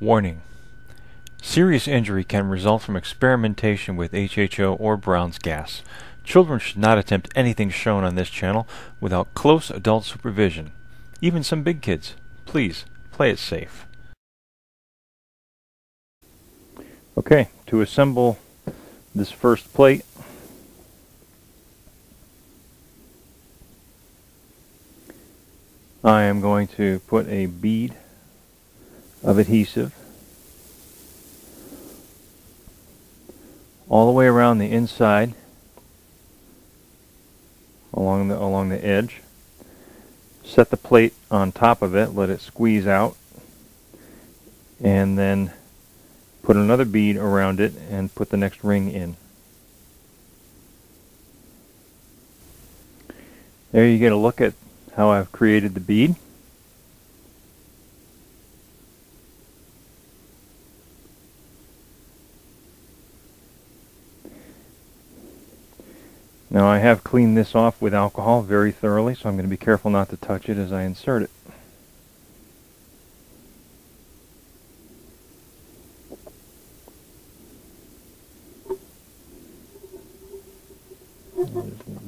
Warning. Serious injury can result from experimentation with HHO or Brown's gas. Children should not attempt anything shown on this channel without close adult supervision. Even some big kids. Please, play it safe. Okay, to assemble this first plate, I am going to put a bead of adhesive all the way around the inside along the along the edge. Set the plate on top of it let it squeeze out and then put another bead around it and put the next ring in. There you get a look at how I've created the bead Now I have cleaned this off with alcohol very thoroughly, so I'm going to be careful not to touch it as I insert it.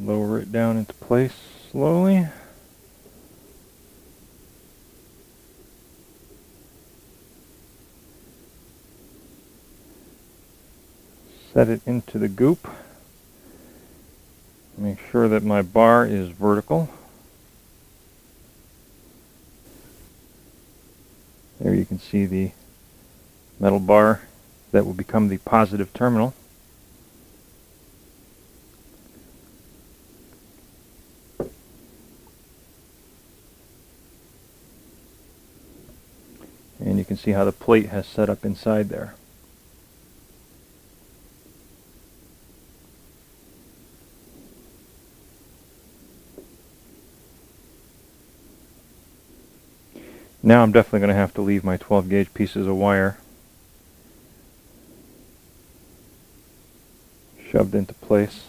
lower it down into place slowly. Set it into the goop. Sure that my bar is vertical. There you can see the metal bar that will become the positive terminal. And you can see how the plate has set up inside there. Now I'm definitely going to have to leave my 12 gauge pieces of wire shoved into place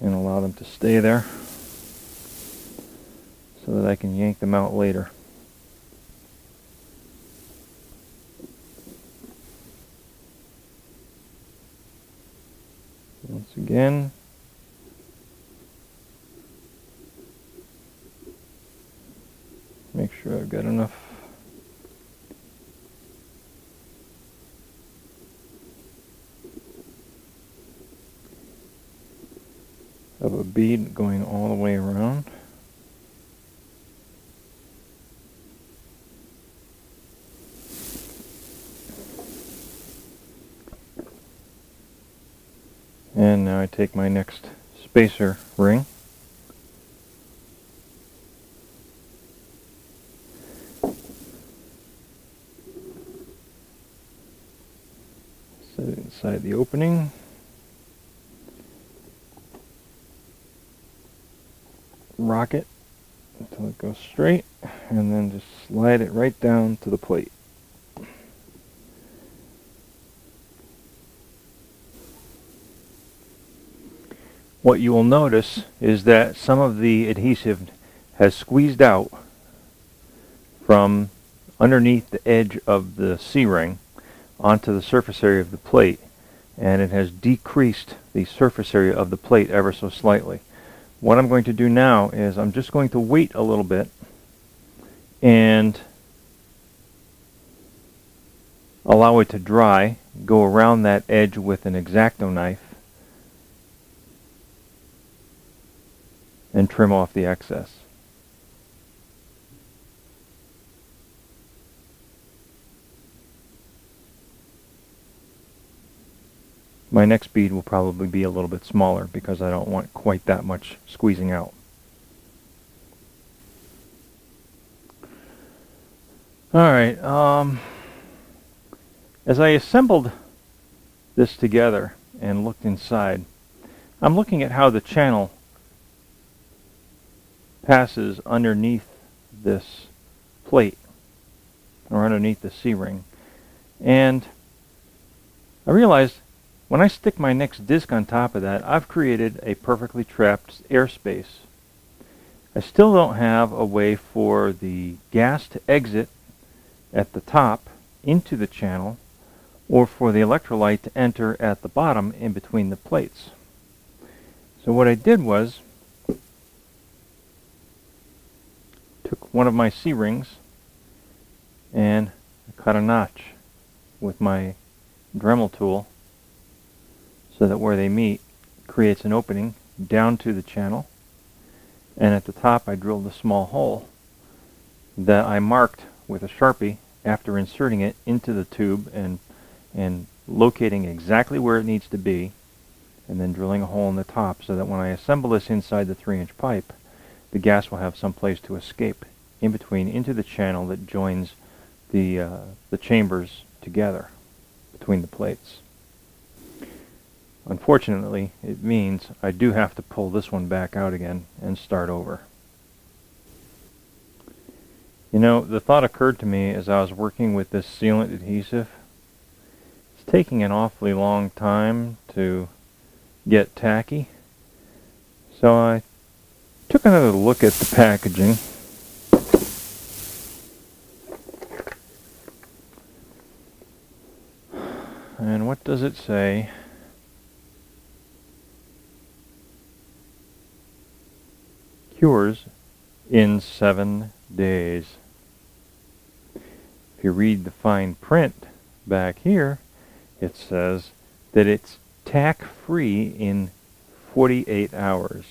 and allow them to stay there so that I can yank them out later. Once again, Got enough of a bead going all the way around. And now I take my next spacer ring Inside the opening. Rock it until it goes straight and then just slide it right down to the plate. What you will notice is that some of the adhesive has squeezed out from underneath the edge of the C-ring onto the surface area of the plate and it has decreased the surface area of the plate ever so slightly. What I'm going to do now is I'm just going to wait a little bit and allow it to dry, go around that edge with an X-Acto knife and trim off the excess. My next bead will probably be a little bit smaller because I don't want quite that much squeezing out. Alright, um, as I assembled this together and looked inside, I'm looking at how the channel passes underneath this plate or underneath the C-ring and I realized when I stick my next disc on top of that, I've created a perfectly trapped airspace. I still don't have a way for the gas to exit at the top into the channel or for the electrolyte to enter at the bottom in between the plates. So what I did was took one of my C-rings and cut a notch with my Dremel tool so that where they meet creates an opening down to the channel and at the top I drilled a small hole that I marked with a sharpie after inserting it into the tube and and locating exactly where it needs to be and then drilling a hole in the top so that when I assemble this inside the 3 inch pipe the gas will have some place to escape in between into the channel that joins the uh, the chambers together between the plates. Unfortunately, it means I do have to pull this one back out again and start over. You know, the thought occurred to me as I was working with this sealant adhesive. It's taking an awfully long time to get tacky. So I took another look at the packaging. And what does it say? Cures in seven days. If you read the fine print back here, it says that it's tack free in 48 hours.